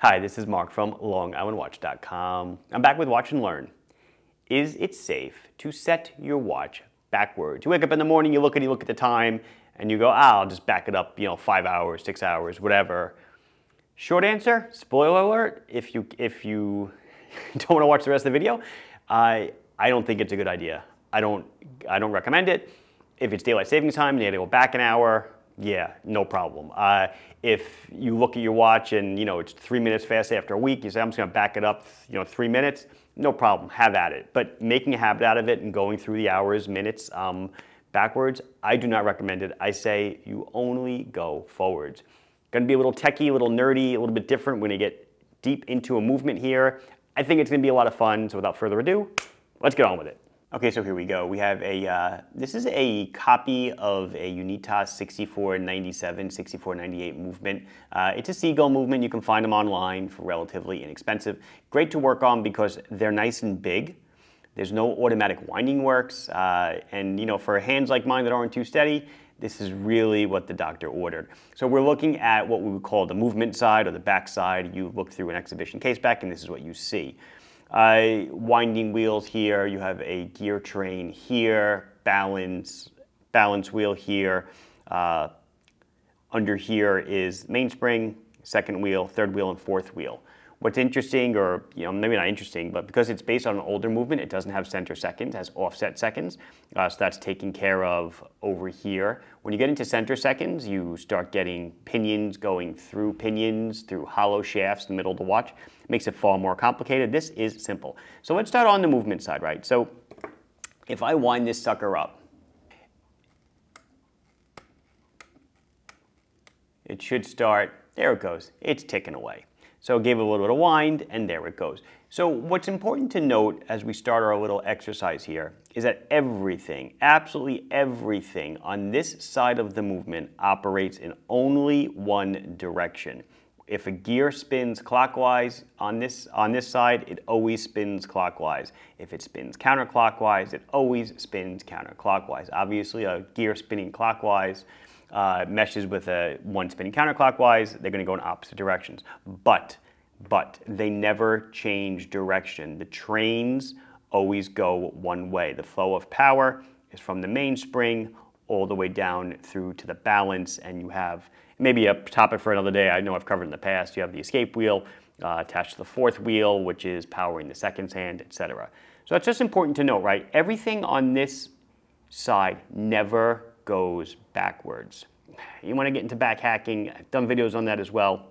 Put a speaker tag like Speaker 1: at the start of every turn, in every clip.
Speaker 1: Hi, this is Mark from LongIslandWatch.com. I'm back with Watch and Learn. Is it safe to set your watch backwards? You wake up in the morning, you look at you look at the time, and you go, ah, I'll just back it up, you know, five hours, six hours, whatever. Short answer, spoiler alert, if you if you don't want to watch the rest of the video, I I don't think it's a good idea. I don't I don't recommend it. If it's daylight savings time and you had to go back an hour, yeah, no problem. Uh, if you look at your watch and you know it's three minutes fast after a week, you say I'm just going to back it up, you know, three minutes. No problem, have at it. But making a habit out of it and going through the hours, minutes um, backwards, I do not recommend it. I say you only go forwards. Going to be a little techie, a little nerdy, a little bit different when you get deep into a movement here. I think it's going to be a lot of fun. So without further ado, let's get on with it. Okay, so here we go. We have a, uh, this is a copy of a Unitas 6497, 6498 movement. Uh, it's a seagull movement. You can find them online for relatively inexpensive. Great to work on because they're nice and big. There's no automatic winding works. Uh, and you know, for hands like mine that aren't too steady, this is really what the doctor ordered. So we're looking at what we would call the movement side or the back side. You look through an exhibition case back and this is what you see. Uh, winding wheels here, you have a gear train here, balance, balance wheel here. Uh, under here is mainspring, second wheel, third wheel, and fourth wheel. What's interesting, or you know, maybe not interesting, but because it's based on an older movement, it doesn't have center seconds, has offset seconds. Uh, so that's taken care of over here. When you get into center seconds, you start getting pinions going through pinions, through hollow shafts in the middle of the watch. It makes it far more complicated. This is simple. So let's start on the movement side, right? So if I wind this sucker up, it should start, there it goes, it's ticking away. So it gave it a little bit of wind, and there it goes. So what's important to note as we start our little exercise here is that everything, absolutely everything on this side of the movement operates in only one direction. If a gear spins clockwise on this, on this side, it always spins clockwise. If it spins counterclockwise, it always spins counterclockwise. Obviously, a gear spinning clockwise uh, meshes with a one spinning counterclockwise, they're going to go in opposite directions. But, but they never change direction. The trains always go one way. The flow of power is from the mainspring all the way down through to the balance, and you have maybe a topic for another day. I know I've covered in the past. You have the escape wheel uh, attached to the fourth wheel, which is powering the second hand, etc. So that's just important to note, right? Everything on this side never goes backwards. You want to get into back hacking, I've done videos on that as well.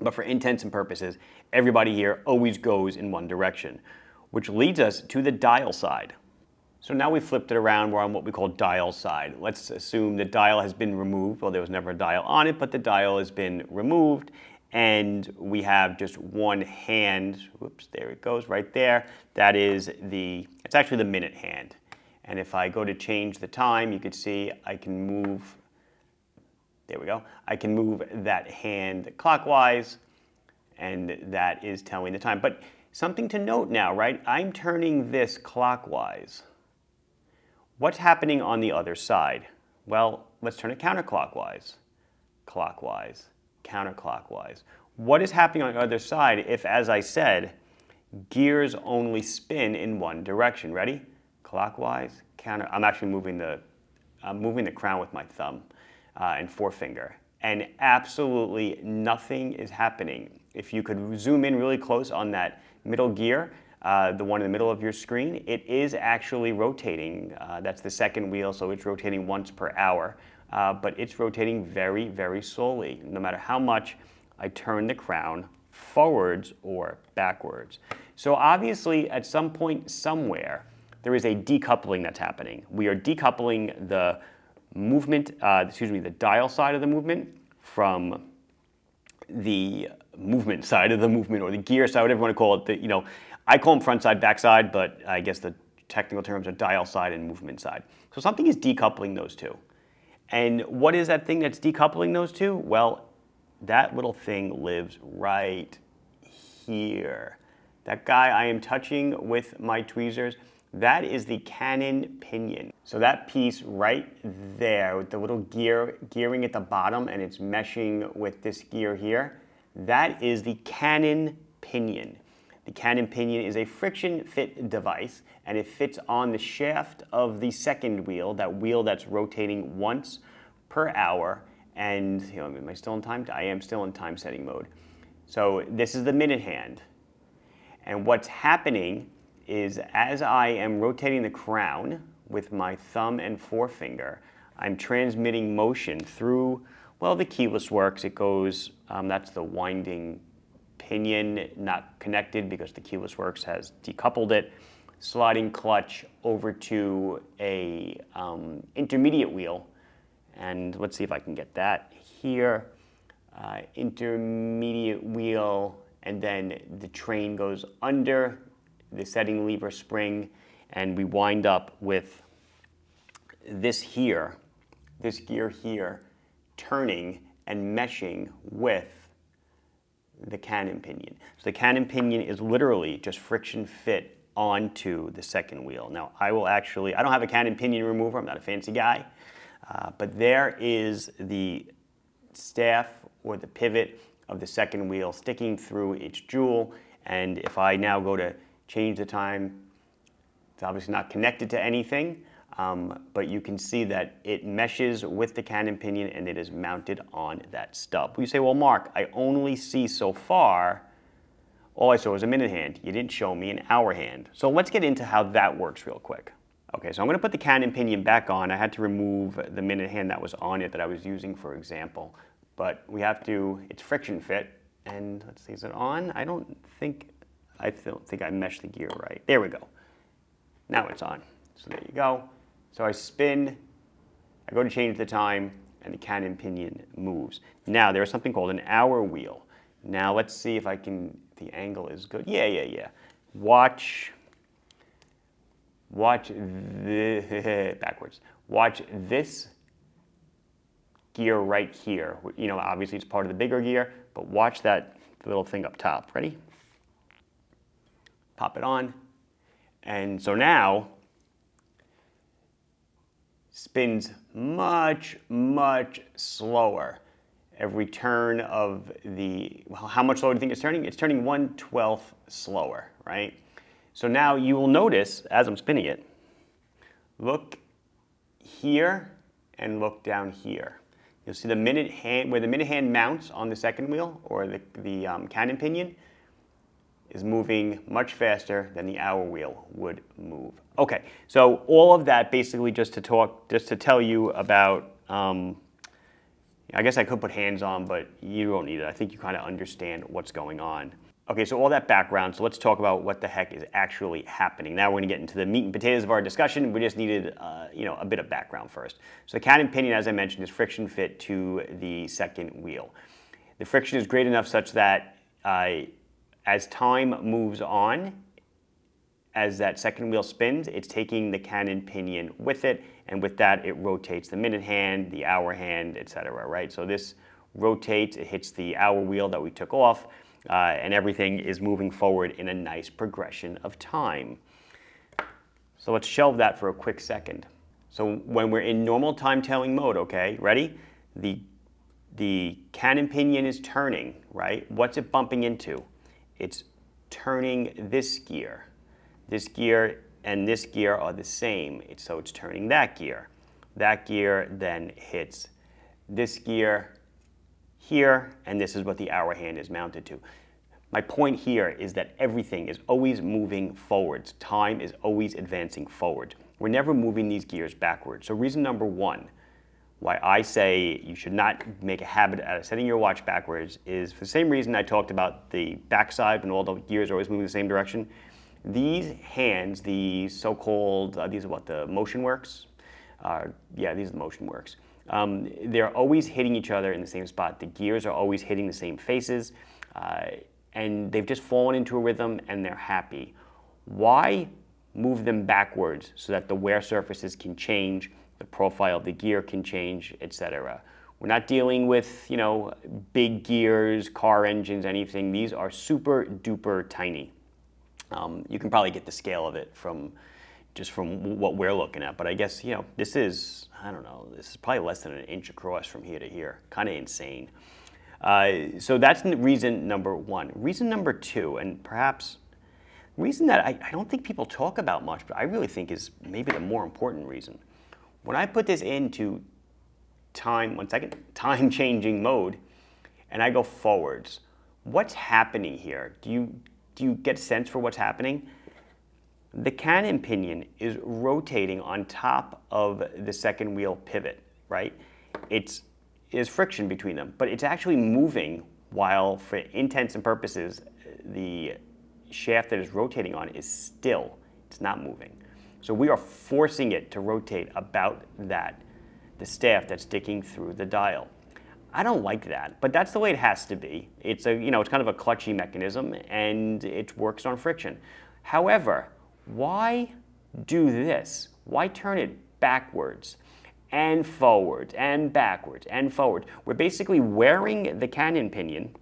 Speaker 1: But for intents and purposes, everybody here always goes in one direction, which leads us to the dial side. So now we've flipped it around, we're on what we call dial side. Let's assume the dial has been removed. Well, there was never a dial on it, but the dial has been removed and we have just one hand, whoops, there it goes right there. That is the, it's actually the minute hand. And if I go to change the time, you can see I can move, there we go. I can move that hand clockwise, and that is telling the time. But something to note now, right? I'm turning this clockwise. What's happening on the other side? Well, let's turn it counterclockwise. Clockwise, counterclockwise. What is happening on the other side if, as I said, gears only spin in one direction? Ready? Clockwise, counter. I'm actually moving the, I'm moving the crown with my thumb uh, and forefinger. And absolutely nothing is happening. If you could zoom in really close on that middle gear, uh, the one in the middle of your screen, it is actually rotating. Uh, that's the second wheel, so it's rotating once per hour. Uh, but it's rotating very, very slowly, no matter how much I turn the crown forwards or backwards. So obviously, at some point somewhere, there is a decoupling that's happening. We are decoupling the movement, uh, excuse me, the dial side of the movement from the movement side of the movement or the gear side, whatever you want to call it. The, you know, I call them front side, back side, but I guess the technical terms are dial side and movement side. So something is decoupling those two. And what is that thing that's decoupling those two? Well, that little thing lives right here. That guy I am touching with my tweezers, that is the cannon pinion. So that piece right there with the little gear gearing at the bottom and it's meshing with this gear here, That is the cannon pinion. The cannon pinion is a friction fit device and it fits on the shaft of the second wheel, that wheel that's rotating once per hour. And you know, am I still in time? I am still in time setting mode. So this is the minute hand. And what's happening is as I am rotating the crown with my thumb and forefinger, I'm transmitting motion through, well, the keyless works. It goes, um, that's the winding pinion, not connected because the keyless works has decoupled it. Sliding clutch over to a um, intermediate wheel. And let's see if I can get that here. Uh, intermediate wheel, and then the train goes under the setting lever spring, and we wind up with this here, this gear here, turning and meshing with the cannon pinion. So the cannon pinion is literally just friction fit onto the second wheel. Now I will actually, I don't have a cannon pinion remover, I'm not a fancy guy, uh, but there is the staff or the pivot of the second wheel sticking through its jewel. And if I now go to change the time. It's obviously not connected to anything, um, but you can see that it meshes with the cannon pinion and it is mounted on that stub. You say, well, Mark, I only see so far, all I saw was a minute hand. You didn't show me an hour hand. So let's get into how that works real quick. Okay, so I'm gonna put the cannon pinion back on. I had to remove the minute hand that was on it that I was using for example. But we have to, it's friction fit. And let's see, is it on? I don't think I don't think I meshed the gear right. There we go. Now it's on. So there you go. So I spin, I go to change the time, and the cannon pinion moves. Now there's something called an hour wheel. Now let's see if I can, the angle is good. Yeah, yeah, yeah. Watch, watch the, backwards. Watch this gear right here. You know, obviously it's part of the bigger gear, but watch that little thing up top. Ready? Pop it on. And so now, spins much, much slower every turn of the, well, how much slower do you think it's turning? It's turning 1 12th slower, right? So now you will notice, as I'm spinning it, look here and look down here. You'll see the minute hand, where the minute hand mounts on the second wheel or the, the um, cannon pinion, is moving much faster than the hour wheel would move. Okay, so all of that basically just to talk, just to tell you about, um, I guess I could put hands on, but you don't need it. I think you kind of understand what's going on. Okay, so all that background, so let's talk about what the heck is actually happening. Now we're gonna get into the meat and potatoes of our discussion. We just needed, uh, you know, a bit of background first. So the cannon pinion, as I mentioned, is friction fit to the second wheel. The friction is great enough such that uh, as time moves on, as that second wheel spins, it's taking the cannon pinion with it, and with that, it rotates the minute hand, the hour hand, etc. Right? So this rotates, it hits the hour wheel that we took off, uh, and everything is moving forward in a nice progression of time. So let's shelve that for a quick second. So when we're in normal time telling mode, okay, ready? The, the cannon pinion is turning, right? What's it bumping into? It's turning this gear. This gear and this gear are the same, so it's turning that gear. That gear then hits this gear here, and this is what the hour hand is mounted to. My point here is that everything is always moving forwards. Time is always advancing forward. We're never moving these gears backwards. So reason number one, why I say you should not make a habit out of setting your watch backwards is for the same reason I talked about the backside when all the gears are always moving the same direction. These hands, the so-called, uh, these are what, the motion works? Uh, yeah, these are the motion works. Um, they're always hitting each other in the same spot. The gears are always hitting the same faces, uh, and they've just fallen into a rhythm and they're happy. Why move them backwards so that the wear surfaces can change the profile of the gear can change, etc. We're not dealing with, you know, big gears, car engines, anything. These are super duper tiny. Um, you can probably get the scale of it from just from what we're looking at. But I guess, you know, this is, I don't know, this is probably less than an inch across from here to here. Kind of insane. Uh, so that's reason number one. Reason number two, and perhaps reason that I, I don't think people talk about much, but I really think is maybe the more important reason. When I put this into time, one second, time changing mode, and I go forwards, what's happening here? Do you, do you get a sense for what's happening? The cannon pinion is rotating on top of the second wheel pivot, right? It's is friction between them, but it's actually moving while, for intents and purposes, the shaft that is rotating on is still. It's not moving. So we are forcing it to rotate about that, the staff that's sticking through the dial. I don't like that, but that's the way it has to be. It's a, you know, it's kind of a clutchy mechanism and it works on friction. However, why do this? Why turn it backwards and forwards and backwards and forward? We're basically wearing the cannon pinion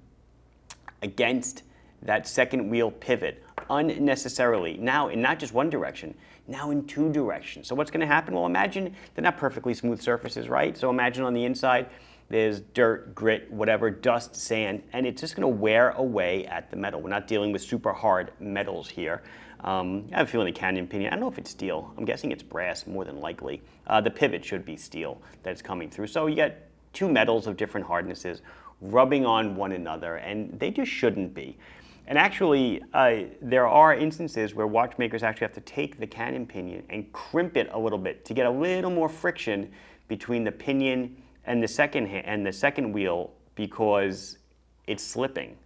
Speaker 1: against that second wheel pivot unnecessarily. Now, in not just one direction, now in two directions. So what's going to happen? Well, imagine they're not perfectly smooth surfaces, right? So imagine on the inside, there's dirt, grit, whatever, dust, sand, and it's just going to wear away at the metal. We're not dealing with super hard metals here. Um, I have a feeling the cannon pinion, I don't know if it's steel. I'm guessing it's brass more than likely. Uh, the pivot should be steel that's coming through. So you get two metals of different hardnesses rubbing on one another, and they just shouldn't be. And actually, uh, there are instances where watchmakers actually have to take the cannon pinion and crimp it a little bit to get a little more friction between the pinion and the second and the second wheel because it's slipping.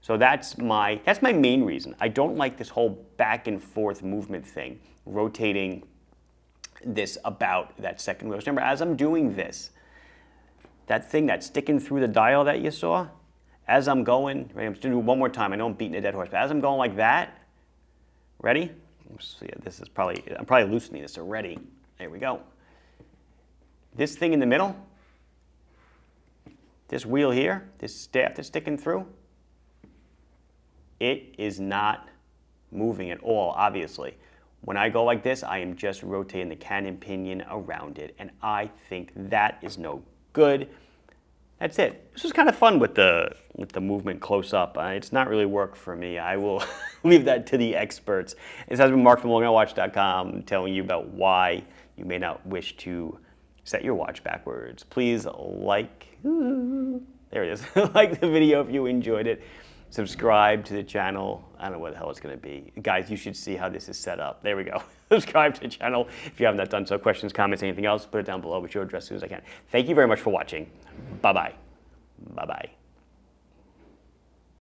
Speaker 1: So that's my that's my main reason. I don't like this whole back and forth movement thing, rotating this about that second wheel. Remember, as I'm doing this, that thing that's sticking through the dial that you saw, as I'm going, ready, I'm just gonna do one more time. I know I'm beating a dead horse, but as I'm going like that, ready? This is probably, I'm probably loosening this already. There we go. This thing in the middle, this wheel here, this staff that's sticking through, it is not moving at all, obviously. When I go like this, I am just rotating the cannon pinion around it, and I think that is no good. That's it. This was kind of fun with the with the movement close up. Uh, it's not really work for me. I will leave that to the experts. This has been Mark from LongIslandWatch.com telling you about why you may not wish to set your watch backwards. Please like, there it is, like the video if you enjoyed it subscribe to the channel. I don't know what the hell it's going to be. Guys, you should see how this is set up. There we go. subscribe to the channel if you haven't done so. Questions, comments, anything else, put it down below. We will address as soon as I can. Thank you very much for watching. Bye-bye. Bye-bye.